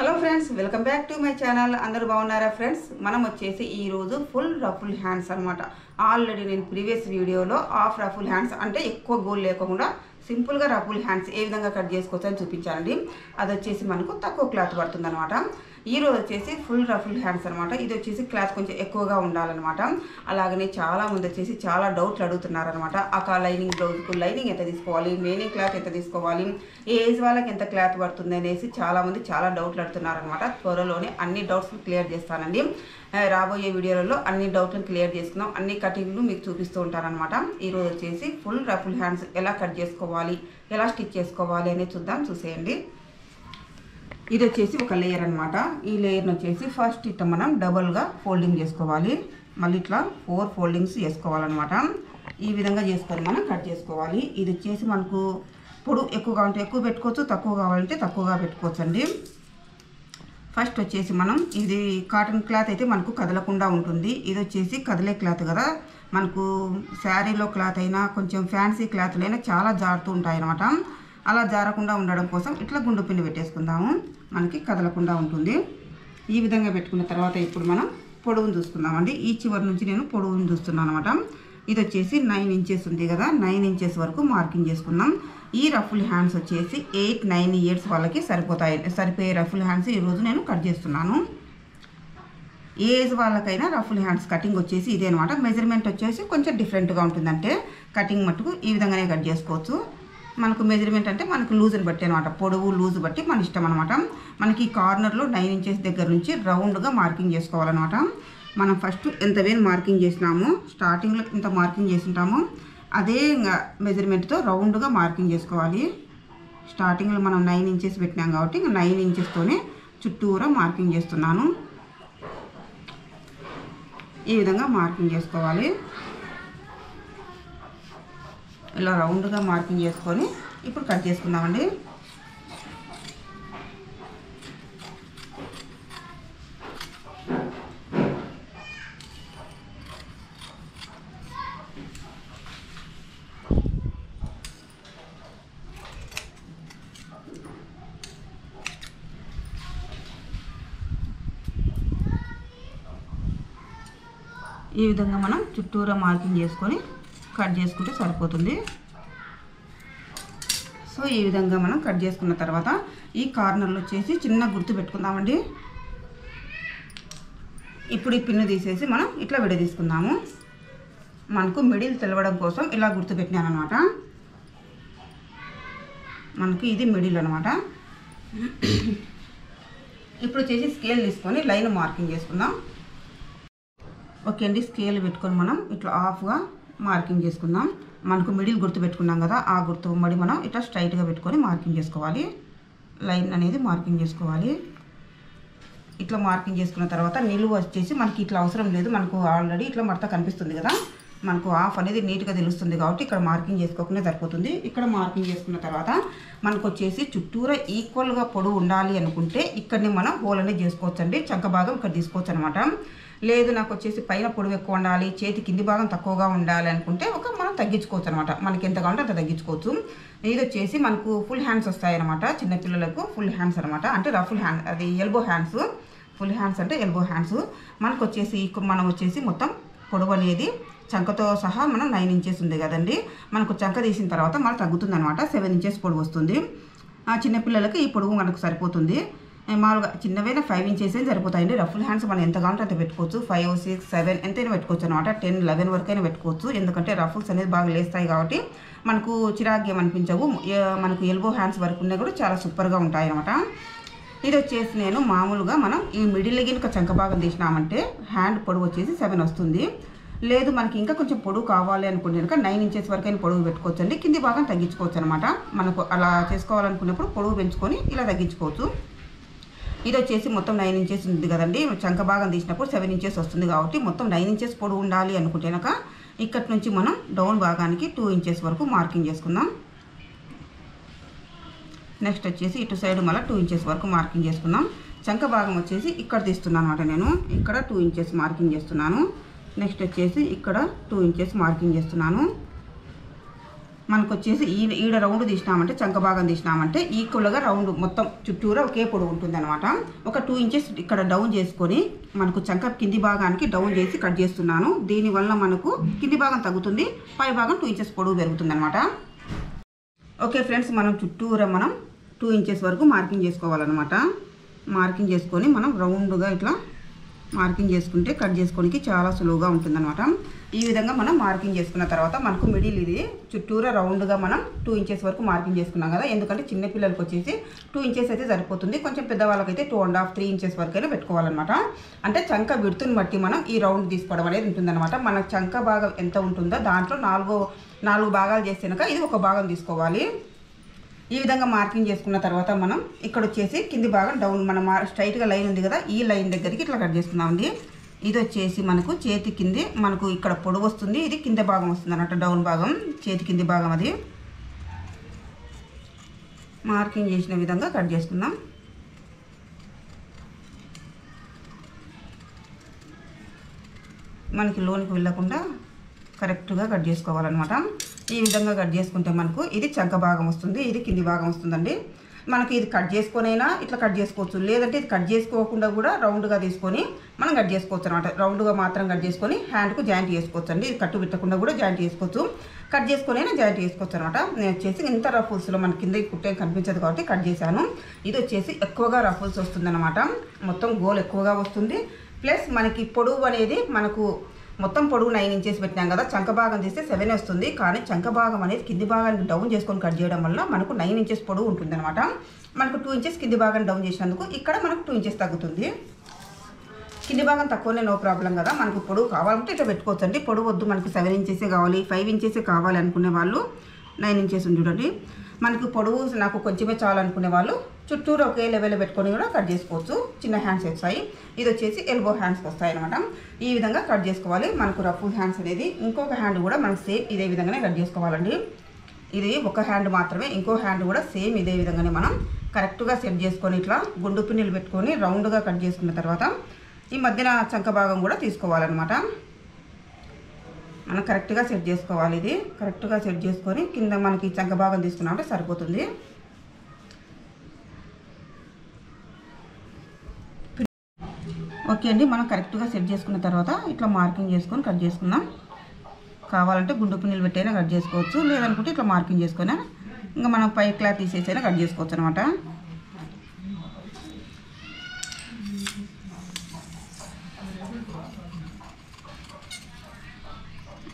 Hello friends welcome back to my channel అందరూ బాగున్నారా friends మనం వచ్చేసి ఈ రోజు ఫుల్ రఫుల్ హ్యాండ్స్ అన్నమాట. ఆల్రెడీ నేను ప్రీవియస్ వీడియోలో ఆఫ్ రఫుల్ హ్యాండ్స్ అంటే ఎక్కువ గోల్ లేకుండా సింపుల్గా రఫుల్ హ్యాండ్స్ ఏ విధంగా కట్ చేసుకోవచ్చు అని చూపించానండి. అది వచ్చేసి మనకు తక్కువ క్లాత్ పడుతుంది అనమాట ఈ రోజు వచ్చేసి ఫుల్ రఫుల్ హ్యాండ్స్ అనమాట ఇది వచ్చేసి క్లాత్ కొంచెం ఎక్కువగా ఉండాలన్నమాట. అలాగనే చాలా మంది వచ్చేసి చాలా డౌట్లు అడుగుతున్నారనమాట అక్క లైనింగ్ బ్లౌజ్కు లైనింగ్ ఎంత తీసుకోవాలి? మెయినింగ్ క్లాత్ ఎంత తీసుకోవాలి? ఏజ్ వాళ్ళకి ఎంత క్లాత్ పడుతుంది అనేసి చాలామంది చాలా డౌట్లు అడుగుతున్నారనమాట త్వరలోనే అన్ని డౌట్స్ క్లియర్ చేస్తానండి. రాబోయే వీడియోలలో అన్ని డౌట్లను క్లియర్ చేసుకుందాం. అన్ని కటింగ్లు మీకు చూపిస్తూ ఉంటానన్నమాట. ఈరోజు వచ్చేసి ఫుల్ రఫుల్ హ్యాండ్స్ ఎలా కట్ చేసుకోవాలి? ఎలా స్టిచ్ చేసుకోవాలి అనేది చూద్దాం. చూసేయండి. ఇది వచ్చేసి ఒక లేయర్ అనమాట ఈ లేయర్ని వచ్చేసి ఫస్ట్ ఇట్లా మనం డబల్గా ఫోల్డింగ్ చేసుకోవాలి. మళ్ళీ ఇట్లా ఫోర్ ఫోల్డింగ్స్ చేసుకోవాలన్నమాట. ఈ విధంగా చేసుకొని మనం కట్ చేసుకోవాలి. ఇది వచ్చేసి మనకు పొడు ఎక్కువ కావాలంటే ఎక్కువ పెట్టుకోవచ్చు తక్కువ కావాలంటే తక్కువగా పెట్టుకోవచ్చు అండి ఫస్ట్ వచ్చేసి మనం ఇది కాటన్ క్లాత్ అయితే మనకు కదలకుండా ఉంటుంది. ఇది వచ్చేసి కదిలే క్లాత్ కదా. మనకు శారీలో క్లాత్ అయినా కొంచెం ఫ్యాన్సీ క్లాత్లు అయినా చాలా జారుతూ ఉంటాయి అన్నమాట అలా జారకుండా ఉండడం కోసం ఇట్లా గుండు పిండి పెట్టేసుకుందాము. మనకి కదలకుండా ఉంటుంది. ఈ విధంగా పెట్టుకున్న తర్వాత ఇప్పుడు మనం పొడవును చూసుకుందామండి. ఈ చివరి నుంచి నేను పొడవును చూస్తున్నాను అనమాట ఇది వచ్చేసి నైన్ ఇంచెస్ ఉంది కదా. నైన్ ఇంచెస్ వరకు మార్కింగ్ చేసుకుందాం. ఈ రఫుల్ హ్యాండ్స్ వచ్చేసి ఎయిట్ నైన్ ఇయర్స్ వాళ్ళకి సరిపోతాయి. సరిపోయే రఫుల్ హ్యాండ్స్ ఈరోజు నేను కట్ చేస్తున్నాను. ఏజ్ వాళ్ళకైనా రఫుల్ హ్యాండ్స్ కటింగ్ వచ్చేసి ఇదే అనమాట మెజర్మెంట్ వచ్చేసి కొంచెం డిఫరెంట్గా ఉంటుందంటే కటింగ్ మట్టుకు ఈ విధంగానే కట్ చేసుకోవచ్చు. మనకు మెజర్మెంట్ అంటే మనకు లూజ్ని బట్టి అనమాట పొడవు లూజ్ బట్టి మన ఇష్టం అనమాట మనకి ఈ కార్నర్లో నైన్ ఇంచెస్ దగ్గర నుంచి రౌండ్గా మార్కింగ్ చేసుకోవాలన్నమాట. మనం ఫస్ట్ ఎంత వేలు మార్కింగ్ చేసినాము స్టార్టింగ్లో ఇంత మార్కింగ్ చేసింటాము అదే ఇంకా మెజర్మెంట్తో రౌండ్గా మార్కింగ్ చేసుకోవాలి. స్టార్టింగ్లో మనం నైన్ ఇంచెస్ పెట్టినాం కాబట్టి ఇంకా నైన్ ఇంచెస్తోనే చుట్టూరా మార్కింగ్ చేస్తున్నాను. ఈ విధంగా మార్కింగ్ చేసుకోవాలి. ఇలా రౌండ్గా మార్కింగ్ చేసుకొని ఇప్పుడు కట్ చేసుకుందామండి. ఈ విధంగా మనం చుట్టూరా మార్కింగ్ చేసుకొని కట్ చేసుకుంటే సరిపోతుంది. సో ఈ విధంగా మనం కట్ చేసుకున్న తర్వాత ఈ కార్నర్లో వచ్చేసి చిన్న గుర్తు పెట్టుకుందామండి. ఇప్పుడు ఈ పిన్ను తీసేసి మనం ఇట్లా విడదీసుకుందాము. మనకు మిడిల్ తెలవడం కోసం ఇలా గుర్తు పెట్టినాను అనమాట మనకు ఇది మిడిల్ అనమాట. ఇప్పుడు వచ్చేసి స్కేల్ తీసుకొని లైన్ మార్కింగ్ చేసుకుందాం. ఓకే అండి స్కేల్ పెట్టుకొని మనం ఇట్లా ఆఫ్గా మార్కింగ్ చేసుకుందాం. మనకు మిడిల్ గుర్తు పెట్టుకున్నాం కదా ఆ గుర్తు మడి మనం ఇట్లా స్ట్రైట్గా పెట్టుకొని మార్కింగ్ చేసుకోవాలి. లైన్ అనేది మార్కింగ్ చేసుకోవాలి. ఇట్లా మార్కింగ్ చేసుకున్న తర్వాత నిలువ వచ్చేసి మనకి ఇట్లా అవసరం లేదు. మనకు ఆల్రెడీ ఇట్లా మడత కనిపిస్తుంది కదా మనకు ఆఫ్ అనేది నీట్గా తెలుస్తుంది కాబట్టి ఇక్కడ మార్కింగ్ చేసుకోకుండా సరిపోతుంది. ఇక్కడ మార్కింగ్ చేసుకున్న తర్వాత మనకు వచ్చేసి చుట్టూరా ఈక్వల్గా పొడవు ఉండాలి అనుకుంటే ఇక్కడనే మనం హోల్ అనేది చేసుకోవచ్చండి. చక్క భాగం ఇక్కడ తీసుకోవచ్చు అనమాట లేదు నాకు వచ్చేసి పైన పొడవు ఎక్కువ ఉండాలి చేతి కింది భాగం తక్కువగా ఉండాలి అనుకుంటే ఒక మనం తగ్గించుకోవచ్చు అనమాట మనకి ఎంత కావాలంటే అంత తగ్గించుకోవచ్చు. ఇది వచ్చేసి మనకు ఫుల్ హ్యాండ్స్ వస్తాయి అనమాట చిన్నపిల్లలకు ఫుల్ హ్యాండ్స్ అనమాట అంటే రఫుల్ హ్యాండ్ అది ఎల్బో హ్యాండ్స్ ఫుల్ హ్యాండ్స్ అంటే ఎల్బో హ్యాండ్స్ మనకు వచ్చేసి మనం వచ్చేసి మొత్తం పొడవు అనేది చంకతో సహా మనం నైన్ ఇంచెస్ ఉంది కదండి. మనకు చంక తీసిన తర్వాత మనకు తగ్గుతుంది అనమాట సెవెన్ ఇంచెస్ పొడవు వస్తుంది. ఆ చిన్నపిల్లలకి ఈ పొడవు మనకు సరిపోతుంది. మామూలుగా చిన్నవైనా ఫైవ్ ఇంచెస్ అయినా సరిపోతాయండి? రఫుల్ హ్యాండ్స్ మనం ఎంత కావాలంటే అంత పెట్టుకోవచ్చు. ఫైవ్ సిక్స్ సెవెన్ ఎంతైనా పెట్టుకోవచ్చు అనమాట టెన్ లెవెన్ వరకైనా పెట్టుకోవచ్చు. ఎందుకంటే రఫుల్స్ అనేది బాగా లేస్తాయి కాబట్టి మనకు చిరాగ్యం అనిపించవు. మనకు ఎల్బో హ్యాండ్స్ వరకు ఉన్నాయి కూడా చాలా సూపర్గా ఉంటాయి అనమాట ఇది వచ్చేసి నేను మామూలుగా మనం ఈ మిడిల్ గినక చంక భాగం తీసినామంటే హ్యాండ్ పొడవు వచ్చేసి సెవెన్ వస్తుంది. లేదు మనకి ఇంకా కొంచెం పొడవు కావాలి అనుకుంటే కనుక నైన్ ఇంచెస్ వరకైనా పొడవు పెట్టుకోవచ్చు అండి కింది భాగం తగ్గించుకోవచ్చు అనమాట మనకు అలా చేసుకోవాలనుకున్నప్పుడు పొడవు పెంచుకొని ఇలా తగ్గించుకోవచ్చు. ఇది వచ్చేసి మొత్తం నైన్ ఇంచెస్ ఉంది కదండి. చంక భాగం తీసినప్పుడు సెవెన్ ఇంచెస్ వస్తుంది కాబట్టి మొత్తం నైన్ ఇంచెస్ పొడవు ఉండాలి అనుకుంటే కనుక ఇక్కడి నుంచి మనం డౌన్ భాగానికి టూ ఇంచెస్ వరకు మార్కింగ్ చేసుకుందాం. నెక్స్ట్ వచ్చేసి ఇటు సైడ్ మళ్ళీ టూ ఇంచెస్ వరకు మార్కింగ్ చేసుకుందాం. చంక భాగం వచ్చేసి ఇక్కడ తీస్తున్నాను అనమాట నేను. ఇక్కడ టూ ఇంచెస్ మార్కింగ్ చేస్తున్నాను. నెక్స్ట్ వచ్చేసి ఇక్కడ టూ ఇంచెస్ మార్కింగ్ చేస్తున్నాను. మనకు వచ్చేసి ఈ ఈడ రౌండ్ తీసినామంటే చంక భాగం తీసినామంటే ఈక్వల్గా రౌండ్ మొత్తం చుట్టూరా ఒకే పొడవు ఉంటుందన్నమాట. ఒక టూ ఇంచెస్ ఇక్కడ డౌన్ చేసుకొని మనకు చంక కింది భాగానికి డౌన్ చేసి కట్ చేస్తున్నాను. దీనివల్ల మనకు కింది భాగం తగ్గుతుంది పై భాగం టూ ఇంచెస్ పొడవు పెరుగుతుంది అనమాట ఓకే ఫ్రెండ్స్ మనం చుట్టూరా మనం టూ ఇంచెస్ వరకు మార్కింగ్ చేసుకోవాలన్నమాట. మార్కింగ్ చేసుకొని మనం రౌండ్గా ఇట్లా మార్కింగ్ చేసుకుంటే కట్ చేసుకోనికి చాలా సులువుగా ఉంటుందన్నమాట. ఈ విధంగా మనం మార్కింగ్ చేసుకున్న తర్వాత మనకు మిడిల్ ఇది చుట్టూరా రౌండ్గా మనం టూ ఇంచెస్ వరకు మార్కింగ్ చేసుకున్నాం కదా. ఎందుకంటే చిన్న పిల్లలకి వచ్చేసి టూ ఇంచెస్ అయితే సరిపోతుంది. కొంచెం పెద్దవాళ్ళకైతే two and half three inches వరకు అయినా పెట్టుకోవాలన్నమాట. అంటే చంక విడుతుని బట్టి మనం ఈ రౌండ్ తీసుకోవడం అనేది ఉంటుందన్నమాట. మన చంక భాగం ఎంత ఉంటుందో దాంట్లో నాలుగో నాలుగు భాగాలు చేసినాక ఇది ఒక భాగం తీసుకోవాలి. ఈ విధంగా మార్కింగ్ చేసుకున్న తర్వాత మనం ఇక్కడ వచ్చేసి కింది భాగం డౌన్ మనం స్ట్రైట్గా లైన్ ఉంది కదా ఈ లైన్ దగ్గరికి ఇట్లా కట్ చేసుకుందామండి ఇది వచ్చేసి మనకు చేతి కింది మనకు ఇక్కడ పొడవు వస్తుంది. ఇది కింద భాగం వస్తుంది అన్నట్టు డౌన్ భాగం చేతి కింది భాగం అది. మార్కింగ్ చేసిన విధంగా కట్ చేసుకుందాం. మనకి లోనికి వెళ్ళకుండా కరెక్ట్గా కట్ చేసుకోవాలన్నమాట. ఈ విధంగా కట్ చేసుకుంటే మనకు ఇది చంక భాగం వస్తుంది ఇది కింది భాగం వస్తుందండి. మనకి ఇది కట్ చేసుకొనైనా ఇట్లా కట్ చేసుకోవచ్చు. లేదంటే ఇది కట్ చేసుకోకుండా కూడా రౌండ్గా తీసుకొని మనం కట్ చేసుకోవచ్చు అనమాట రౌండ్గా మాత్రం కట్ చేసుకొని హ్యాండ్కు జాయింట్ చేసుకోవచ్చు అండి కట్టు పెట్టకుండా కూడా జాయింట్ చేసుకోవచ్చు. కట్ చేసుకునే జాయింట్ చేసుకోవచ్చు అనమాట నేను వచ్చేసి ఇంత రఫుల్స్లో మన కింద కుట్టే కనిపించదు కాబట్టి కట్ చేశాను. ఇది వచ్చేసి ఎక్కువగా రఫుల్స్ వస్తుందన్నమాట మొత్తం గోల్ ఎక్కువగా వస్తుంది. ప్లస్ మనకి పొడవు అనేది మనకు మొత్తం పొడవు నైన్ ఇంచెస్ పెట్టినాం కదా. చంక భాగం తీస్తే సెవెన్ వస్తుంది. కానీ చంక భాగం అనేది కింది భాగానికి డౌన్ చేసుకొని కట్ చేయడం వల్ల మనకు నైన్ ఇంచెస్ పొడవు ఉంటుంది మనకు టూ ఇంచెస్ కింది భాగాన్ని డౌన్ చేసినందుకు ఇక్కడ మనకు టూ ఇంచెస్ తగ్గుతుంది. కింది భాగం తక్కువనే నో ప్రాబ్లం కదా. మనకు పొడవు కావాలంటే ఇట్లా పెట్టుకోవచ్చండి. పొడవు వద్దు మనకు సెవెన్ ఇంచెసే కావాలి ఫైవ్ ఇంచెసే కావాలి అనుకునే వాళ్ళు నైన్ ఇంచెస్ ఉంది చూడండి మనకు పొడవు నాకు కొంచెమే చాలనుకునే వాళ్ళు చుట్టూరు ఒకే లెవెల్లో పెట్టుకొని కూడా కట్ చేసుకోవచ్చు. చిన్న హ్యాండ్స్ వస్తాయి. ఇది వచ్చేసి ఎల్బో హ్యాండ్స్ వస్తాయి అనమాట ఈ విధంగా కట్ చేసుకోవాలి. మనకు రఫ్ హ్యాండ్స్ అనేది ఇంకొక హ్యాండ్ కూడా మనకు సేమ్ ఇదే విధంగానే కట్ చేసుకోవాలండి. ఇది ఒక హ్యాండ్ మాత్రమే ఇంకో హ్యాండ్ కూడా సేమ్ ఇదే విధంగానే మనం కరెక్ట్గా సెట్ చేసుకొని ఇట్లా గుండు పిన్నులు పెట్టుకొని రౌండ్గా కట్ చేసుకున్న తర్వాత ఈ మధ్యన చంక భాగం కూడా తీసుకోవాలన్నమాట. మనం కరెక్ట్గా సెట్ చేసుకోవాలి ఇది. కరెక్ట్గా సెట్ చేసుకొని కింద మనకి చంక భాగం తీసుకున్నామంటే సరిపోతుంది. ఓకే అండి మనం కరెక్ట్గా సెట్ చేసుకున్న తర్వాత ఇట్లా మార్కింగ్ చేసుకొని కట్ చేసుకుందాం. కావాలంటే గుండు పిన్నులు పెట్టైనా కట్ చేసుకోవచ్చు. లేదనుకుంటే ఇట్లా మార్కింగ్ చేసుకొని ఇంకా మనం పై క్లాత్ తీసేసైనా కట్ చేసుకోవచ్చు అనమాట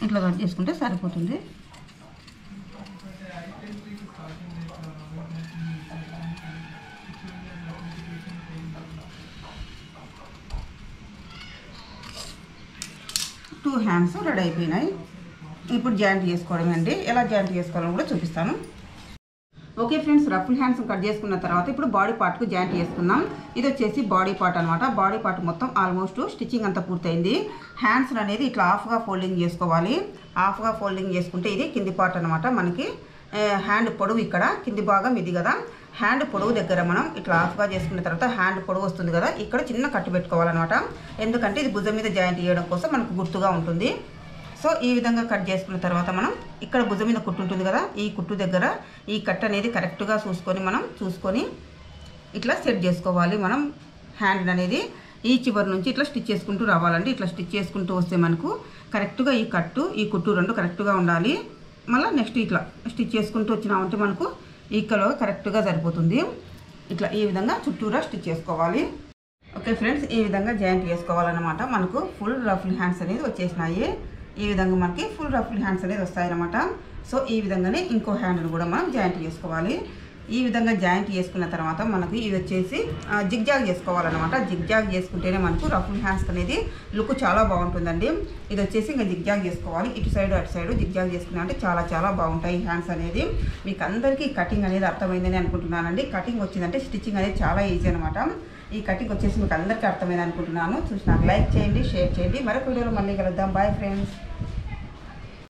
ఇట్లా కట్ చేసుకుంటే సరిపోతుంది. టూ హ్యాండ్స్ రెడీ అయిపోయినాయి. ఇప్పుడు జాయింట్ చేసుకోవడం అండి. ఎలా జాయింట్ చేసుకోవాలని కూడా చూపిస్తాను. Okay friends ruffle hands cut చేసుకున్న తర్వాత ఇప్పుడు బాడీ పార్ట్కు జాయింట్ చేసుకుందాం. ఇది వచ్చేసి బాడీ పార్ట్ అనమాట బాడీ పార్ట్ మొత్తం ఆల్మోస్ట్ స్టిచ్చింగ్ అంతా పూర్తయింది. హ్యాండ్స్ అనేది ఇట్లా హాఫ్గా ఫోల్డింగ్ చేసుకోవాలి. హాఫ్గా ఫోల్డింగ్ చేసుకుంటే ఇది కింది పార్ట్ అనమాట మనకి. హ్యాండ్ పొడవు ఇక్కడ కింది భాగం ఇది కదా. హ్యాండ్ పొడవు దగ్గర మనం ఇట్లా హాఫ్గా చేసుకున్న తర్వాత హ్యాండ్ పొడవు వస్తుంది కదా. ఇక్కడ చిన్న కట్టు పెట్టుకోవాలన్నమాట. ఎందుకంటే ఇది భుజం మీద జాయింట్ చేయడం కోసం మనకు గుర్తుగా ఉంటుంది. సో ఈ విధంగా కట్ చేసుకున్న తర్వాత మనం ఇక్కడ భుజం మీద కుట్టు ఉంటుంది కదా ఈ కుట్టు దగ్గర ఈ కట్ అనేది కరెక్ట్గా చూసుకొని మనం చూసుకొని ఇట్లా సెట్ చేసుకోవాలి. మనం హ్యాండ్ అనేది ఈ చివరి నుంచి ఇట్లా స్టిచ్ చేసుకుంటూ రావాలండి. ఇట్లా స్టిచ్ చేసుకుంటూ వస్తే మనకు కరెక్ట్గా ఈ కట్టు ఈ కుట్టు రెండు కరెక్ట్గా ఉండాలి. మళ్ళీ నెక్స్ట్ ఇట్లా స్టిచ్ చేసుకుంటూ వచ్చినామంటే మనకు ఈకలో కరెక్ట్గా సరిపోతుంది. ఇట్లా ఈ విధంగా చుట్టూరా స్టిచ్ చేసుకోవాలి. ఓకే ఫ్రెండ్స్ ఈ విధంగా జాయింట్ చేసుకోవాలన్నమాట. మనకు ఫుల్ రఫుల్ హ్యాండ్స్ అనేది వచ్చేసినాయి. ఈ విధంగా మనకి ఫుల్ రఫుల్ హ్యాండ్స్ అనేది వస్తాయన్నమాట. సో ఈ విధంగానే ఇంకో హ్యాండ్ని కూడా మనం జాయింట్ చేసుకోవాలి. ఈ విధంగా జాయింట్ చేసుకున్న తర్వాత మనకి ఇది వచ్చేసి జిగ్జాగ్ చేసుకోవాలన్నమాట. జిగ్జాగ్ చేసుకుంటేనే మనకు రఫుల్ హ్యాండ్స్ అనేది లుక్ చాలా బాగుంటుందండి. ఇది వచ్చేసి ఇంకా జిగ్జాగ్ చేసుకోవాలి. ఇటు సైడ్ అటు సైడ్ జిగ్జాగ్ చేసుకున్నా అంటే చాలా చాలా బాగుంటాయి హ్యాండ్స్ అనేది. మీకు అందరికీ కటింగ్ అనేది అర్థమైందని అనుకుంటున్నానండి. కటింగ్ వచ్చిందంటే స్టిచ్చింగ్ అనేది చాలా ఈజీ అనమాట ఈ కటింగ్ వచ్చేసి మీకు అందరికీ అర్థమైంది అనుకుంటున్నాను. చూసి నాకు లైక్ చేయండి షేర్ చేయండి. మరొక వీడియోలో మళ్ళీ కలుద్దాం. Bye friends